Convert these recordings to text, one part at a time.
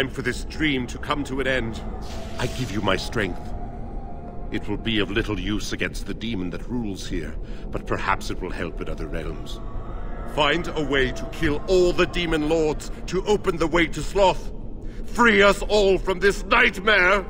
time for this dream to come to an end. I give you my strength. It will be of little use against the demon that rules here, but perhaps it will help in other realms. Find a way to kill all the demon lords, to open the way to Sloth. Free us all from this nightmare!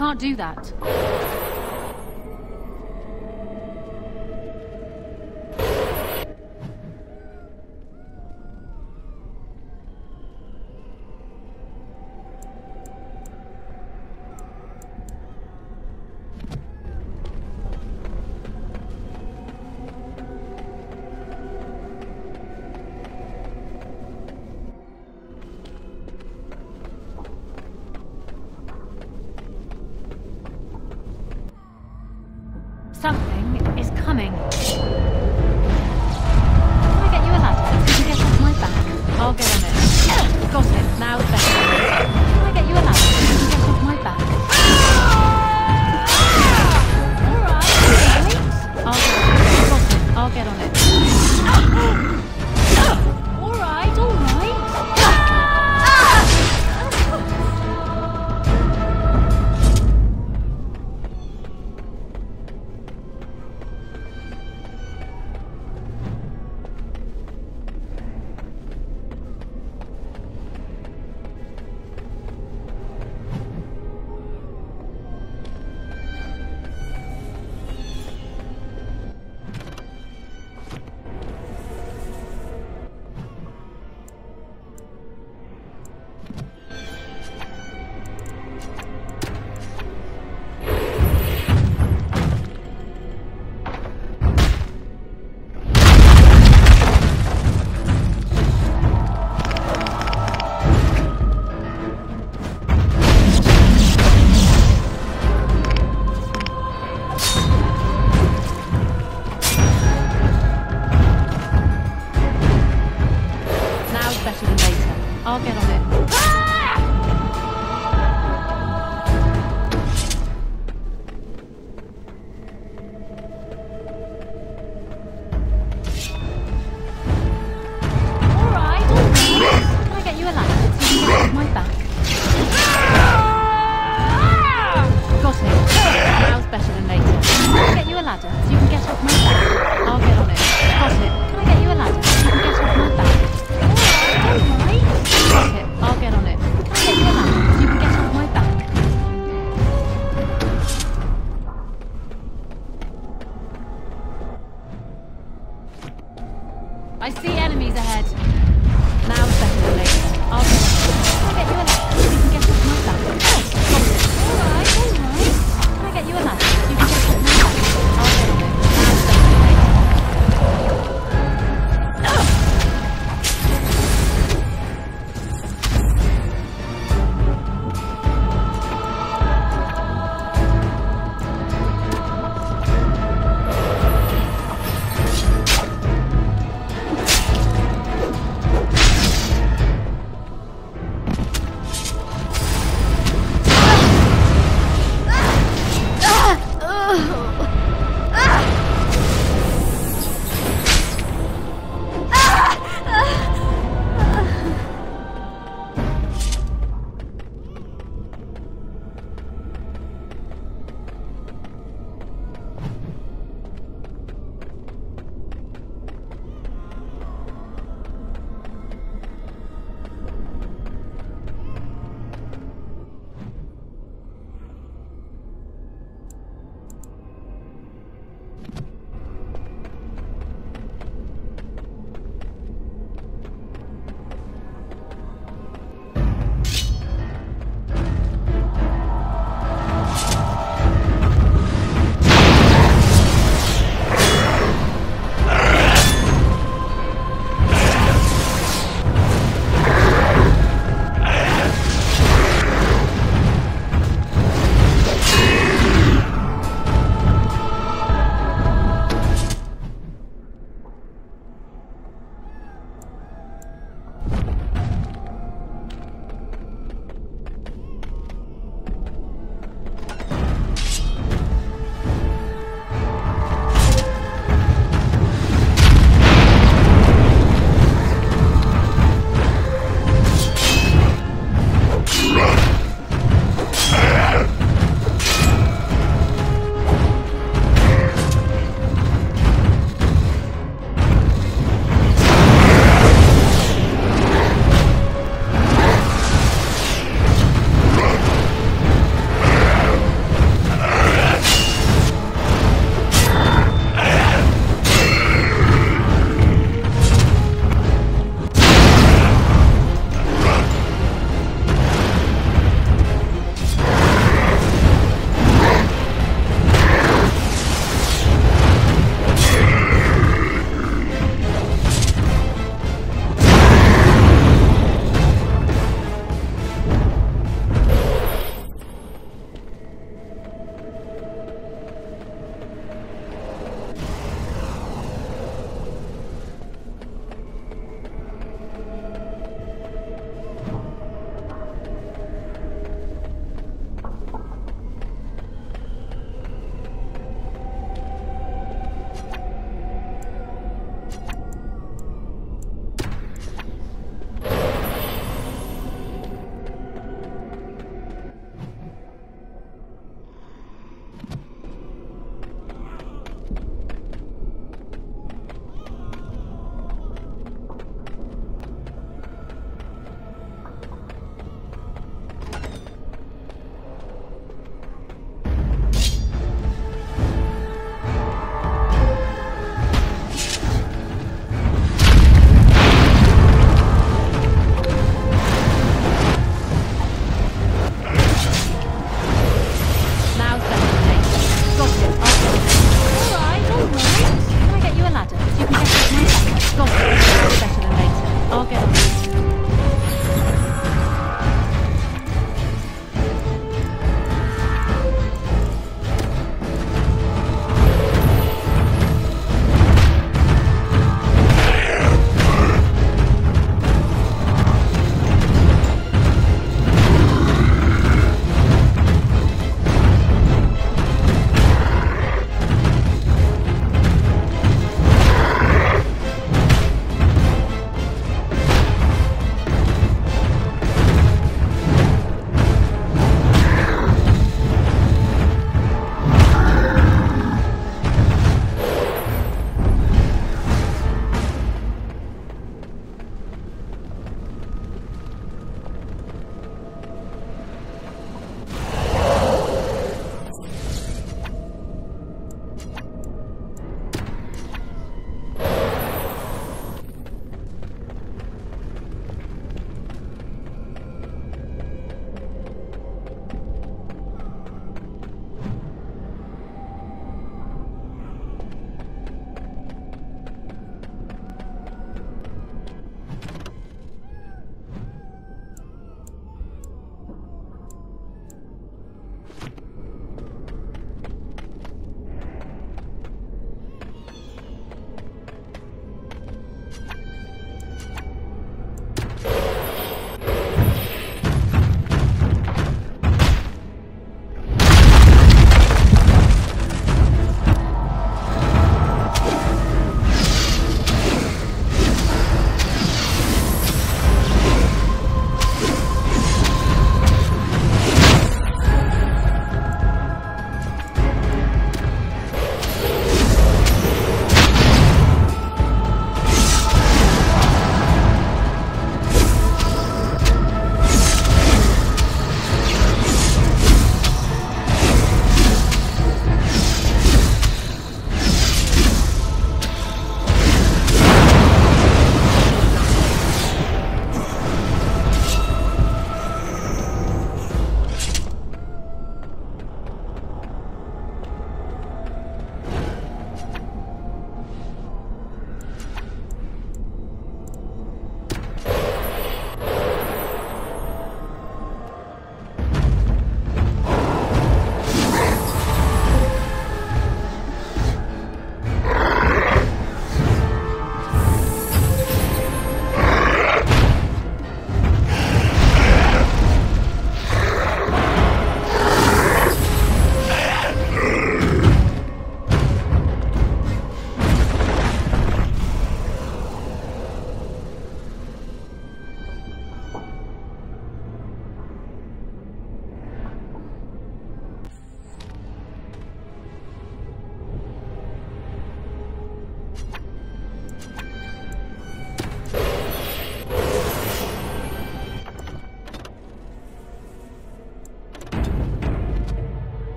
can't do that.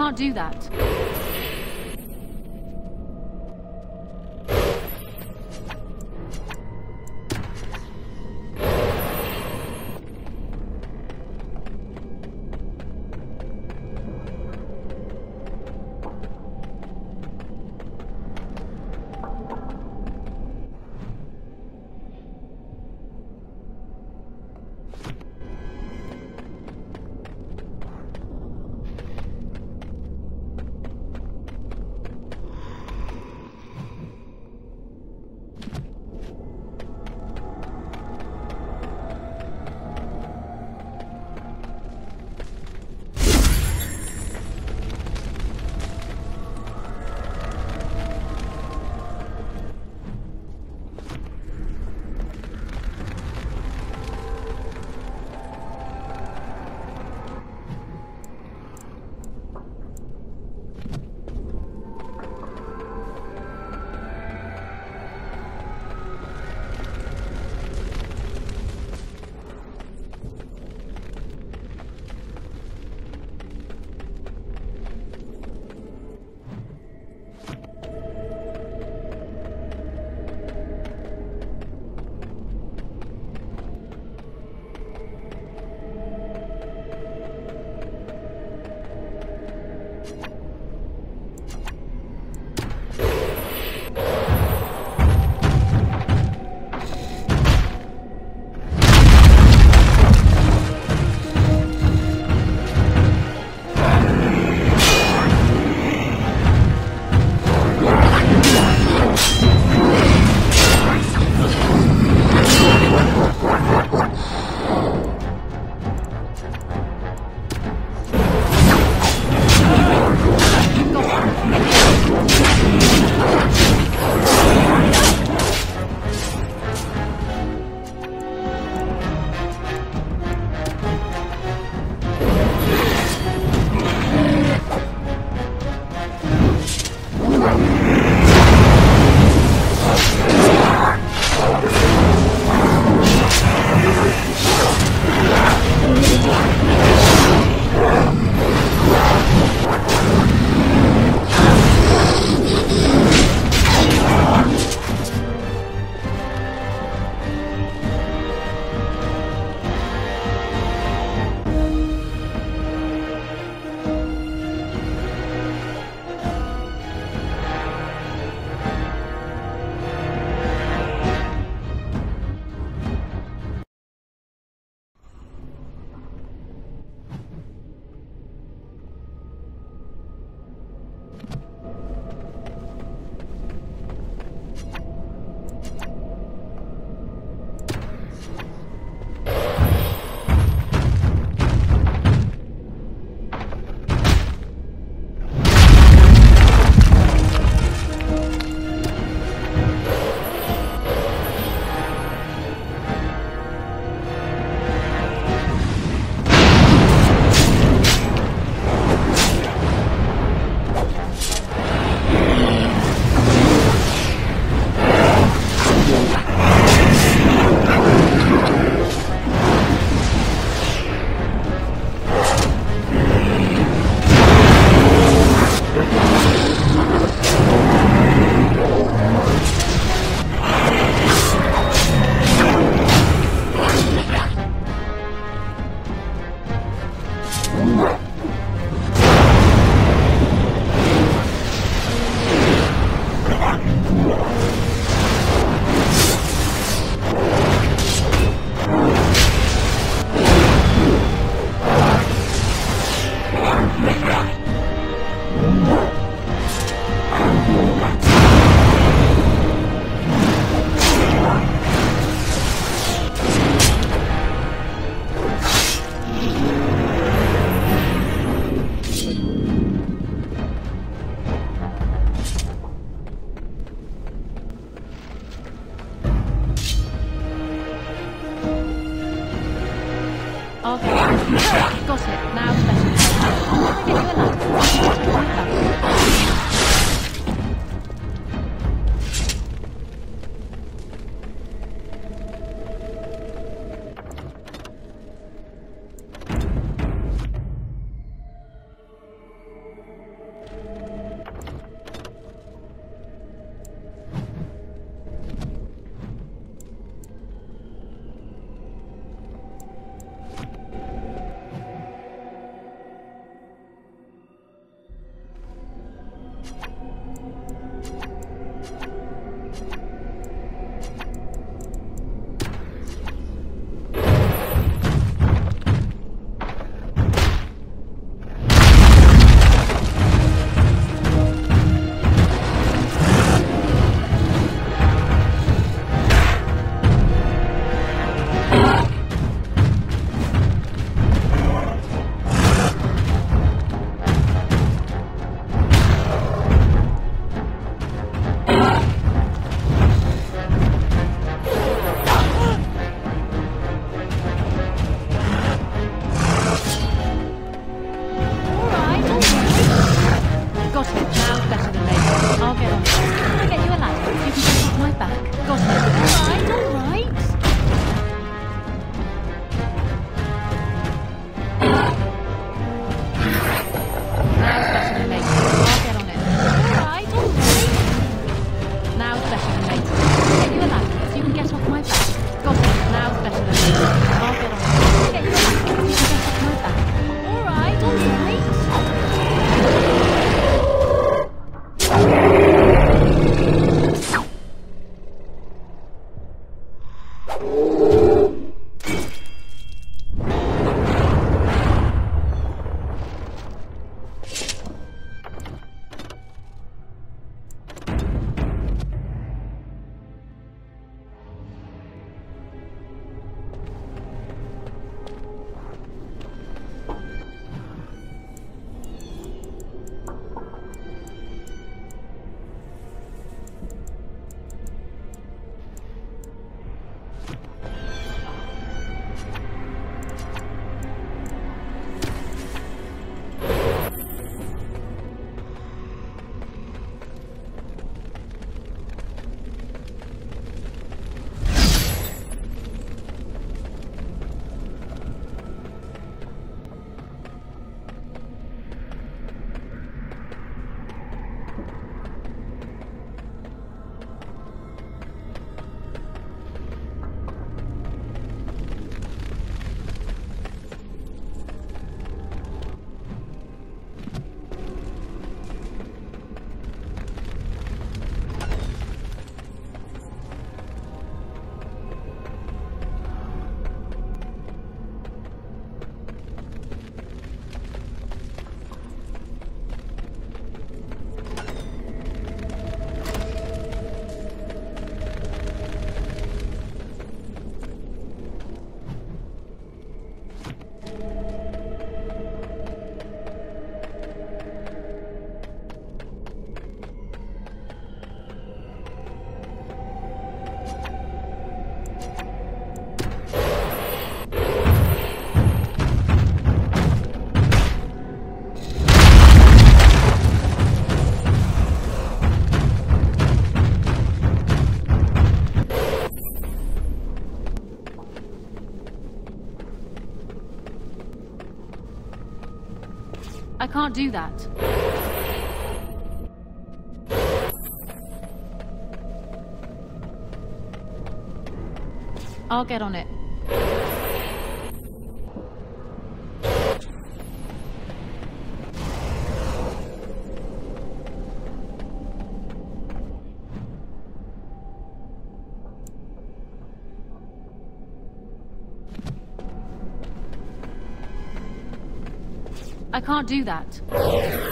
Can't do that. Can't do that. I'll get on it. I can't do that.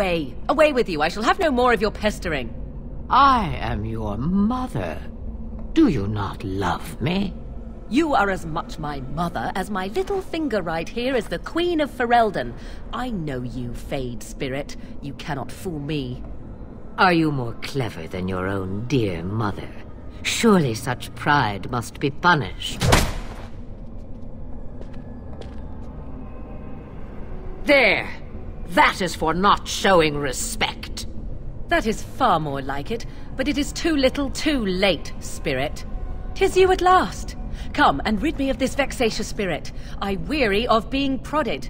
Away! Away with you! I shall have no more of your pestering. I am your mother. Do you not love me? You are as much my mother as my little finger right here is the Queen of Ferelden. I know you, Fade Spirit. You cannot fool me. Are you more clever than your own dear mother? Surely such pride must be punished. There! That is for not showing respect. That is far more like it, but it is too little too late, Spirit. Tis you at last. Come and rid me of this vexatious spirit. I weary of being prodded.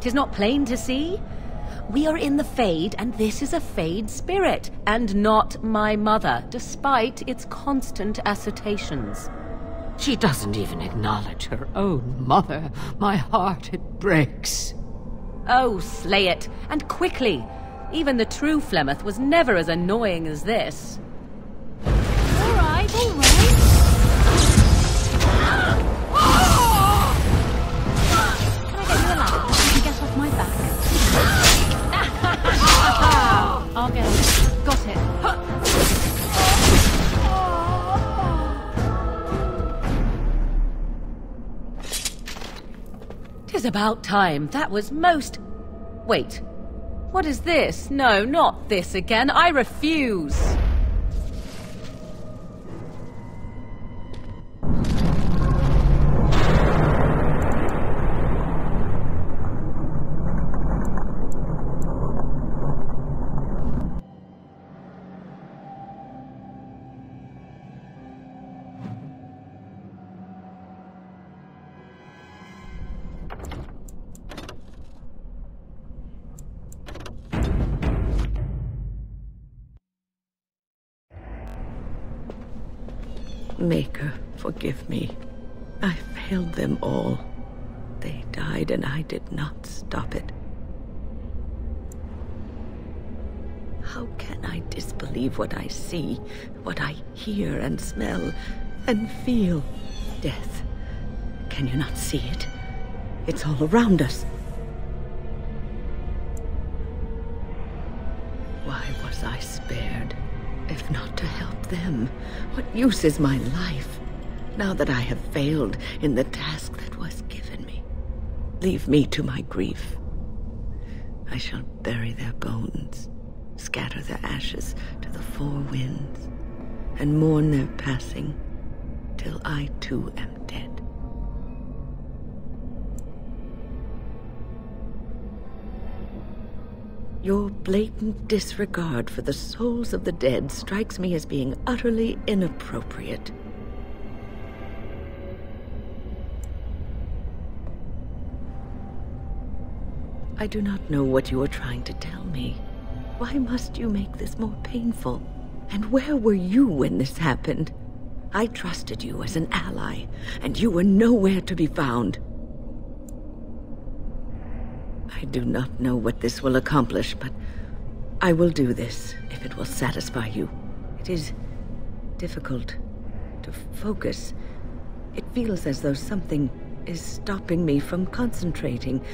Tis not plain to see? We are in the Fade, and this is a Fade spirit, and not my mother, despite its constant assertions. She doesn't even acknowledge her own mother. My heart, it breaks. Oh, slay it, and quickly! Even the true Flemeth was never as annoying as this. Tis about time. That was most. Wait. What is this? No, not this again. I refuse. Maker, forgive me. I failed them all. They died and I did not stop it. How can I disbelieve what I see, what I hear and smell and feel? Death. Can you not see it? It's all around us. Not to help them, what use is my life? Now that I have failed in the task that was given me. Leave me to my grief. I shall bury their bones, scatter their ashes to the four winds, and mourn their passing till I too am Your blatant disregard for the souls of the dead strikes me as being utterly inappropriate. I do not know what you are trying to tell me. Why must you make this more painful? And where were you when this happened? I trusted you as an ally, and you were nowhere to be found. I do not know what this will accomplish, but I will do this if it will satisfy you. It is difficult to focus. It feels as though something is stopping me from concentrating.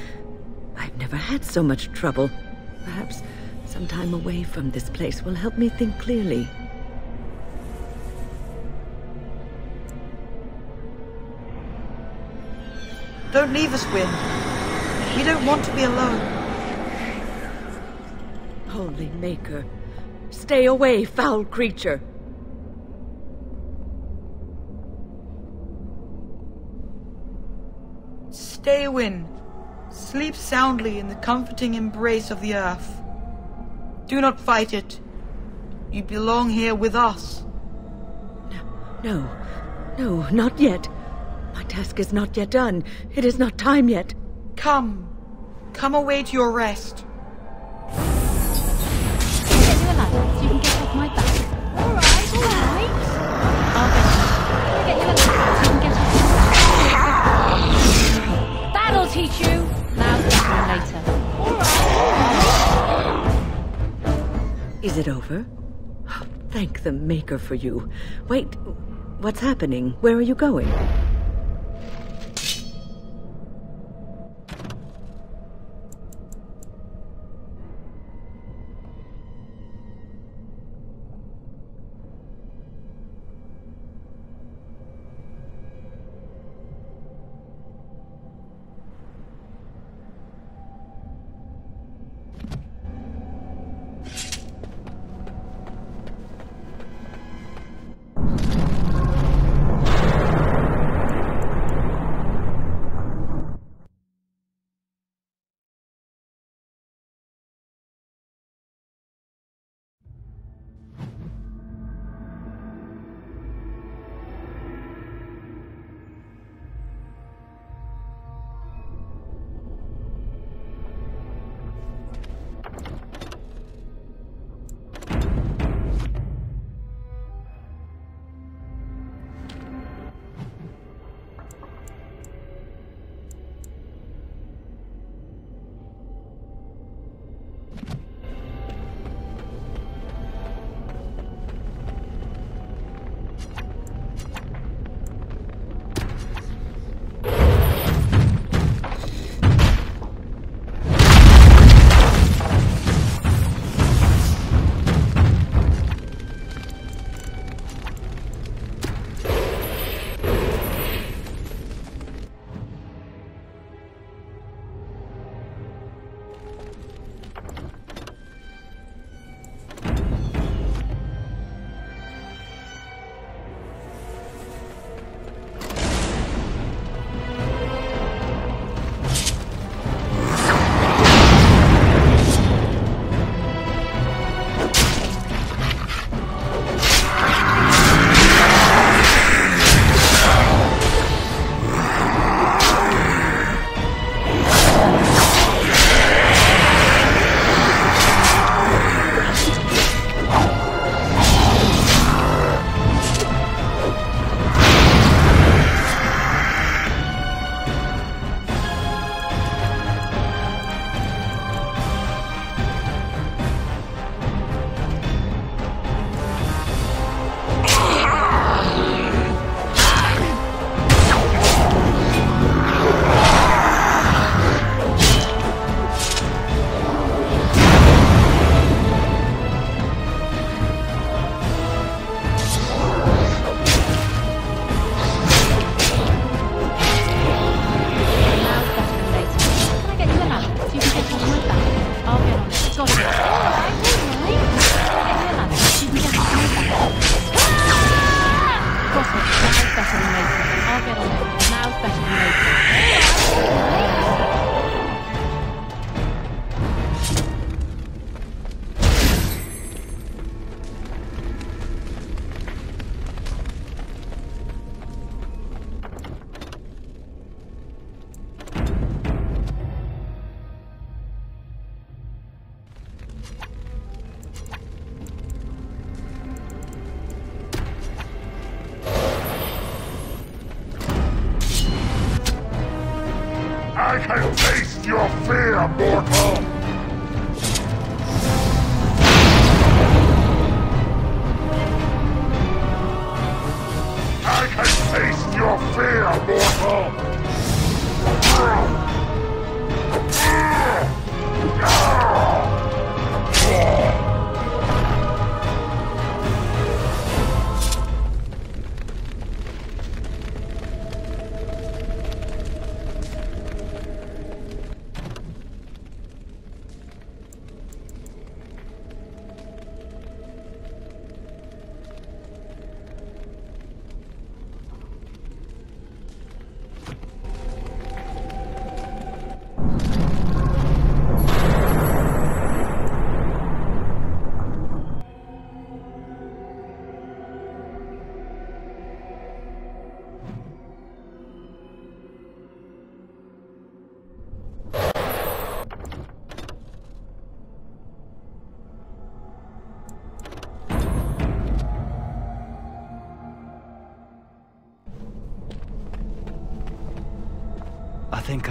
I've never had so much trouble. Perhaps Some time away from this place will help me think clearly. Don't leave us, Wynne. We don't want to be alone. Holy Maker, stay away, foul creature! Stay, Wynne. Sleep soundly in the comforting embrace of the earth. Do not fight it. You belong here with us. No, no, no, not yet. My task is not yet done. It is not time yet. Come. Come away to your rest. I'll get you a ladder so you can get off my back. All right, all right. I'll get you. I'll get you a ladder so you can get off my back. That'll teach you! Later. Is it over? Thank the Maker for you. Wait, what's happening? Where are you going?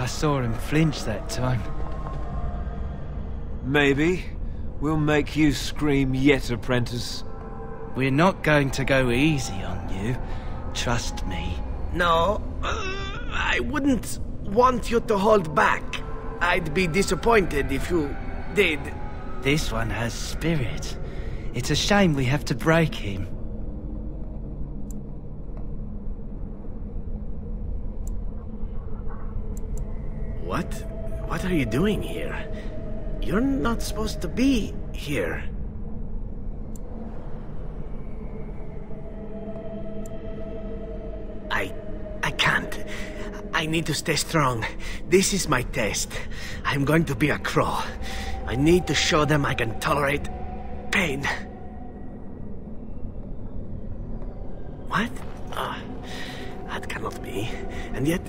Saw him flinch that time. Maybe. We'll make you scream yet, apprentice. We're not going to go easy on you. Trust me. No, uh, I wouldn't want you to hold back. I'd be disappointed if you did. This one has spirit. It's a shame we have to break him. What? What are you doing here? You're not supposed to be here. I... I can't. I need to stay strong. This is my test. I'm going to be a crow. I need to show them I can tolerate pain. What? Ah, that cannot be. And yet,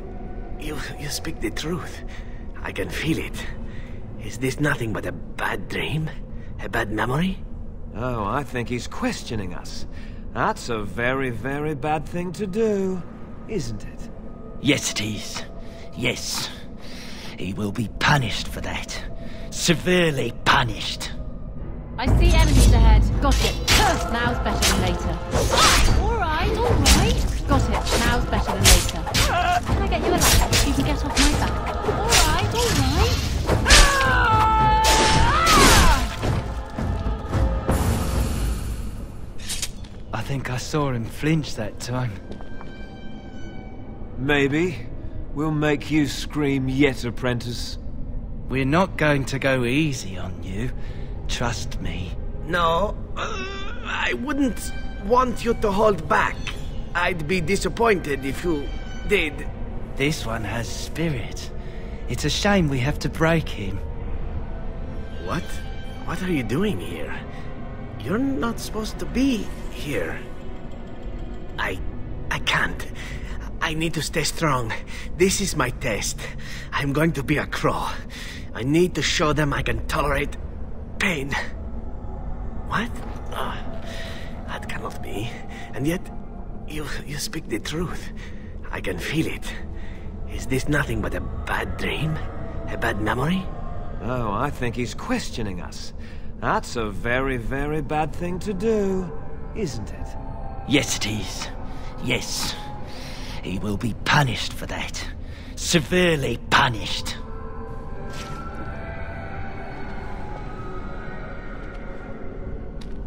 you you speak the truth. I can feel it. Is this nothing but a bad dream? A bad memory? Oh, I think he's questioning us. That's a very, very bad thing to do, isn't it? Yes, it is. Yes. He will be punished for that. Severely punished. I see enemies ahead. Got it. Now's better than later. Ah, all right, all right. Got it. Now's better than later. Can I get you a ladder so you can get off my back? All right, all right. I think I saw him flinch that time. Maybe. We'll make you scream yet, apprentice. We're not going to go easy on you. Trust me. No, uh, I wouldn't want you to hold back. I'd be disappointed if you did. This one has spirit. It's a shame we have to break him. What? What are you doing here? You're not supposed to be here. I... I can't. I need to stay strong. This is my test. I'm going to be a crow. I need to show them I can tolerate pain. What? Oh, that cannot be. And yet, you you speak the truth. I can feel it. Is this nothing but a bad dream? A bad memory? Oh, I think he's questioning us. That's a very, very bad thing to do, isn't it? Yes, it is. Yes. He will be punished for that. Severely punished.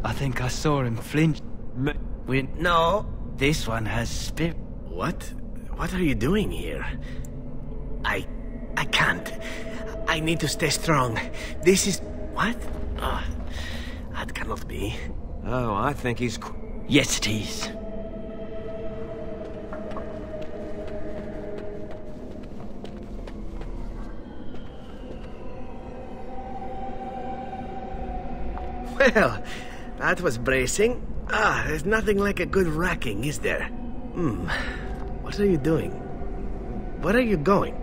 I think I saw him flinch. Ma we No. This one has spirit. What? What are you doing here? I... I can't. I need to stay strong. This is... What? Oh, that cannot be. Oh, I think he's... Yes, it is. Well, that was bracing. Ah, there's nothing like a good racking, is there? Hmm. What are you doing? Where are you going?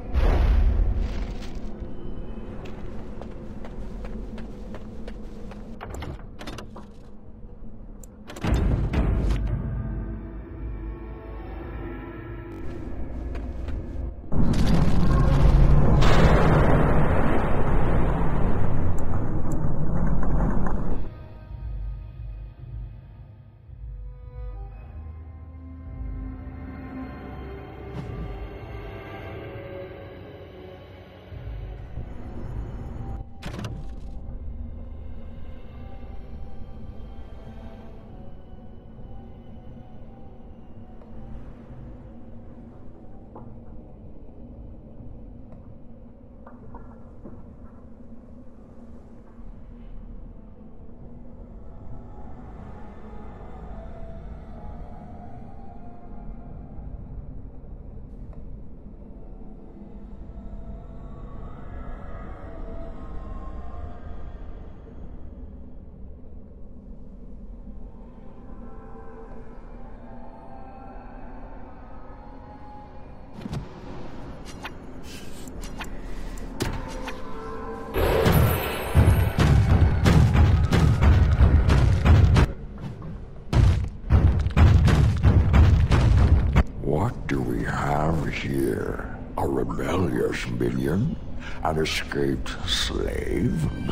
Minion? An escaped slave?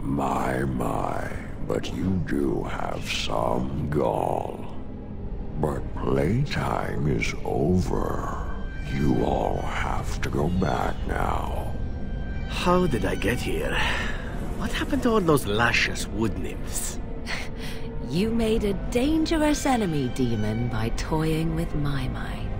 my, my, but you do have some gall. But playtime is over. You all have to go back now. How did I get here? What happened to all those luscious wood nymphs? You made a dangerous enemy, demon, by toying with my mind.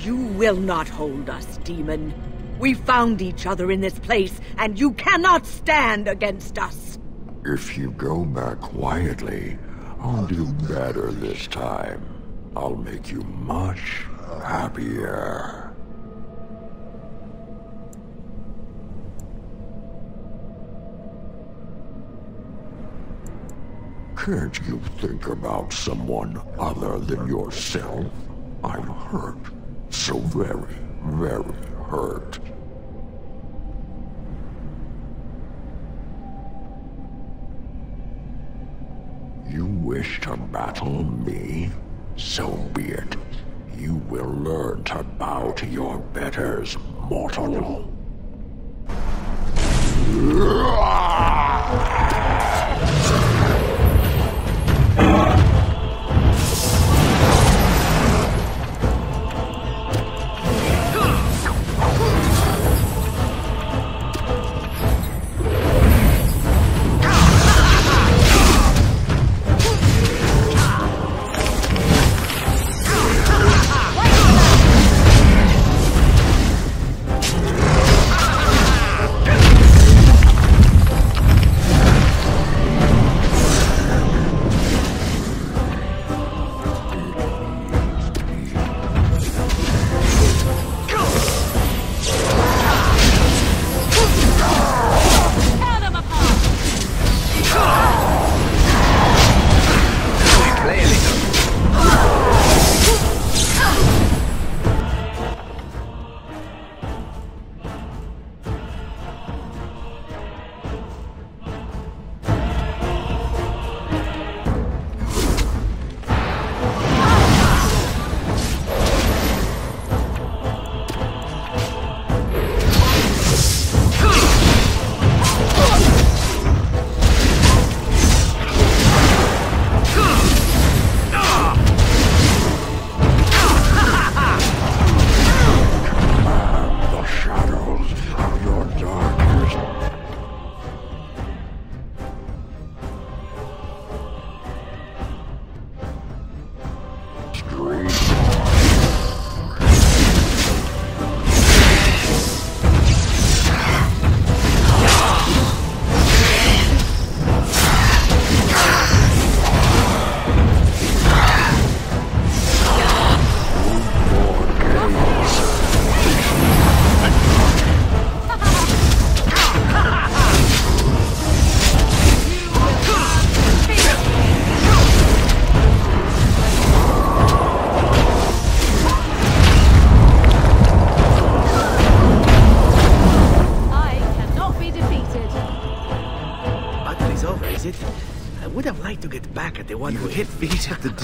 You will not hold us, demon. We found each other in this place, and you cannot stand against us. If you go back quietly, I'll do better this time. I'll make you much happier. Can't you think about someone other than yourself? I'm hurt. So very, very hurt. You wish to battle me? So be it. You will learn to bow to your betters, mortal.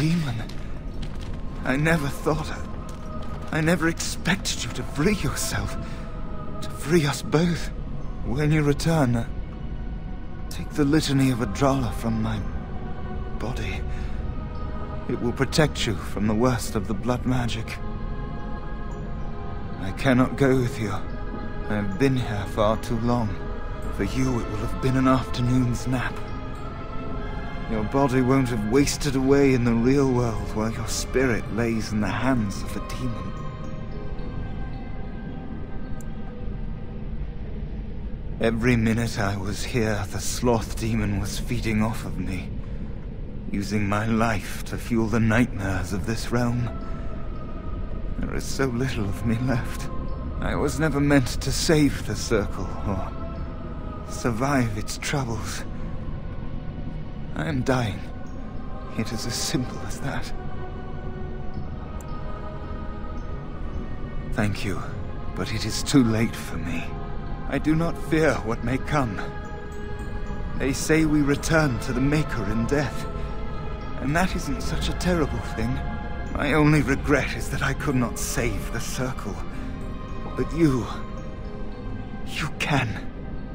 Demon. I never thought I... Never expected you to free yourself. To free us both. When you return, uh, take the litany of Adralla from my body. It will protect you from the worst of the blood magic. I cannot go with you. I have been here far too long. For you, it will have been an afternoon's nap. Your body won't have wasted away in the real world while your spirit lays in the hands of a demon. Every minute I was here, the sloth demon was feeding off of me, using my life to fuel the nightmares of this realm. There is so little of me left. I was never meant to save the circle or survive its troubles. I am dying. It is as simple as that. Thank you, but it is too late for me. I do not fear what may come. They say we return to the Maker in death. And that isn't such a terrible thing. My only regret is that I could not save the Circle. But you... You can.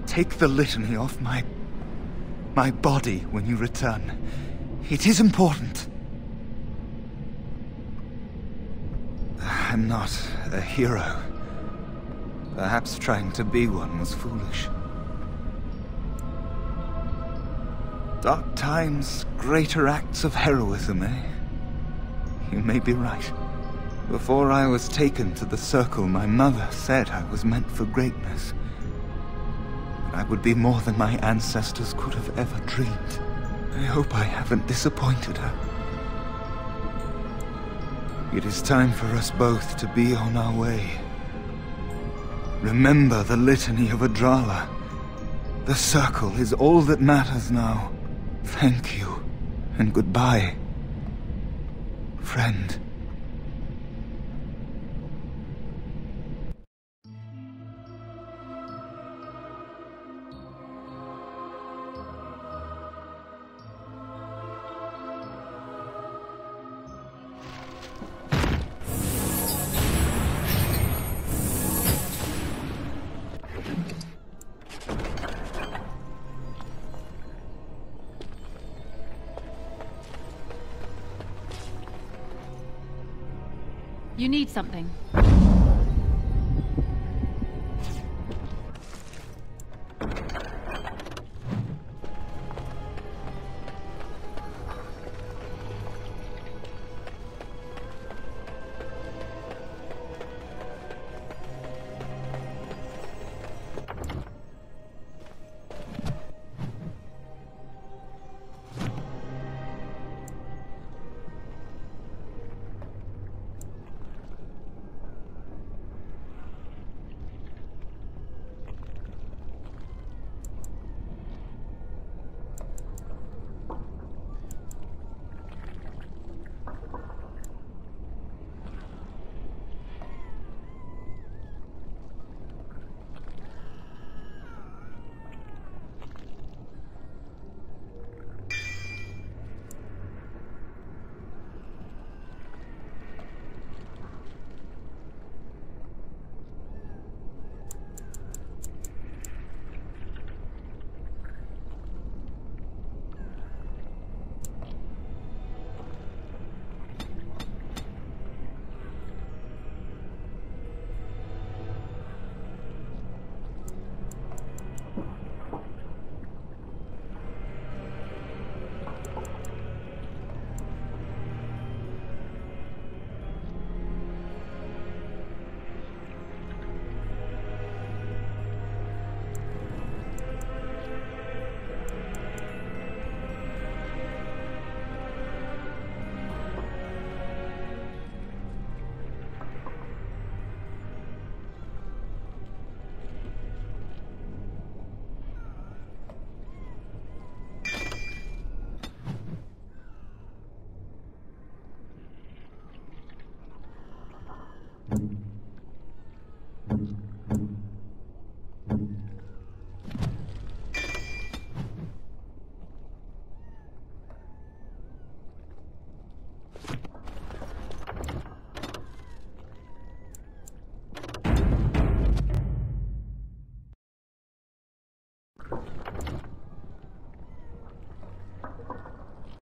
Take the litany off my... my body when you return. It is important. I'm not a hero. Perhaps trying to be one was foolish. Dark times, greater acts of heroism, eh? You may be right. Before I was taken to the Circle, my mother said I was meant for greatness. I would be more than my ancestors could have ever dreamed. I hope I haven't disappointed her. It is time for us both to be on our way. Remember the litany of Adralla. The Circle is all that matters now. Thank you, and goodbye, friend. Something.